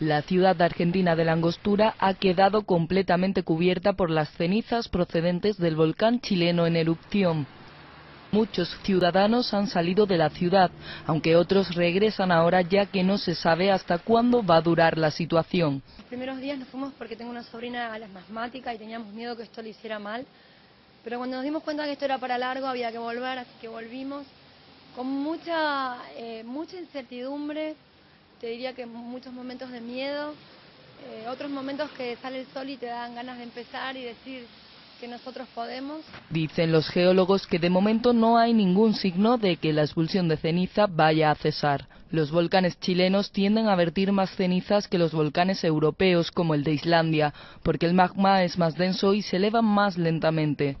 La ciudad argentina de Langostura ha quedado completamente cubierta por las cenizas procedentes del volcán chileno en erupción. Muchos ciudadanos han salido de la ciudad, aunque otros regresan ahora ya que no se sabe hasta cuándo va a durar la situación. Los primeros días nos fuimos porque tengo una sobrina asmática y teníamos miedo que esto le hiciera mal. Pero cuando nos dimos cuenta que esto era para largo había que volver, así que volvimos con mucha, eh, mucha incertidumbre, te diría que muchos momentos de miedo, eh, otros momentos que sale el sol y te dan ganas de empezar y decir que nosotros podemos. Dicen los geólogos que de momento no hay ningún signo de que la expulsión de ceniza vaya a cesar. Los volcanes chilenos tienden a vertir más cenizas que los volcanes europeos como el de Islandia, porque el magma es más denso y se eleva más lentamente.